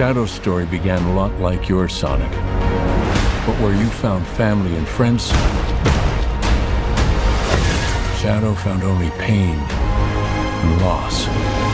Shadow's story began a lot like your Sonic. But where you found family and friends, Shadow found only pain and loss.